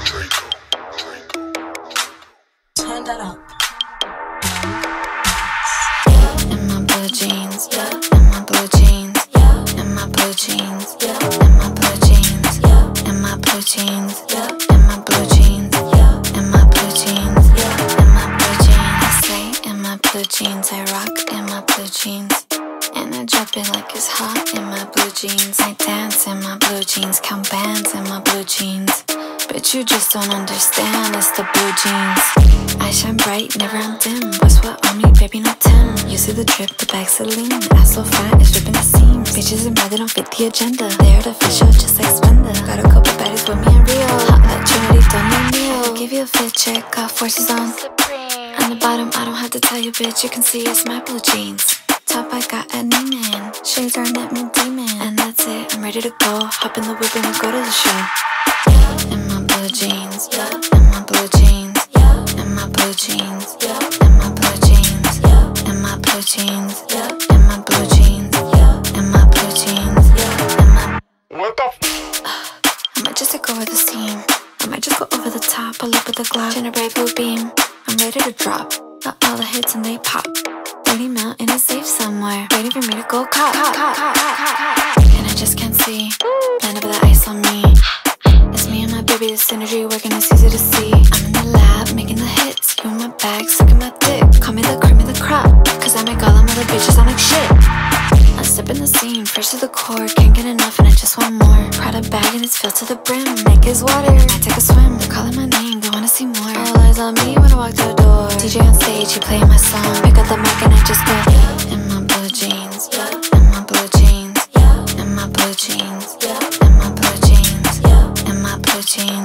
Draco. Turn that up. In my blue jeans, yeah. In my blue jeans, yeah. In my blue jeans, yeah. In my blue jeans, yeah. In my blue jeans, yeah. In my blue jeans, yeah. In my blue jeans, yeah. In my blue jeans, I say in my blue jeans, I rock in my blue jeans. And I drop it like it's hot in my blue jeans. I dance in my blue jeans, count bands in my blue jeans. But you just don't understand, it's the blue jeans. I shine bright, never I'm dim. What's what on me, baby, not Tim. You see the drip, the bag Celine. Ass so fat, it's dripping the seams. Bitches in red, they don't fit the agenda. They're artificial, just like Splenda. Got a couple baddies with me in Rio. Hot like Trinity, don't need Neo. Give you a fit check, got forces on. On the bottom, I don't have to tell you, bitch. You can see it's my blue jeans. Top, I got a Neiman. Shades are net mint demon. And that's it, I'm ready to go. Hop in the whip and we go to the show. Blue jeans, yeah. In my blue jeans, yeah. In my blue jeans, yeah. In my blue jeans, yeah. In my blue jeans, yeah. In my blue jeans, yeah. In my blue jeans, yeah. In my What the f? I might just take over the scene. I might just go over the top, up with the Glock, generate blue beam. I'm ready to drop. Got all the hits and they pop. 30 mil in a safe somewhere, waiting for me to go cop. And I just can't see. Baby, the synergy working, it's easy to see. I'm in the lab, making the hits. You in my bag, sucking my dick. Call me the cream of the crop, cause I make all them other bitches sound like shit. I step in the scene, fresh to the core, can't get enough and I just want more. Prada bag and it's filled to the brim, neck is water. I take a swim, they're calling my name, they wanna see more. All eyes on me when I walk through the door. DJ on stage, he playing my song. Pick up the mic and I just go routine.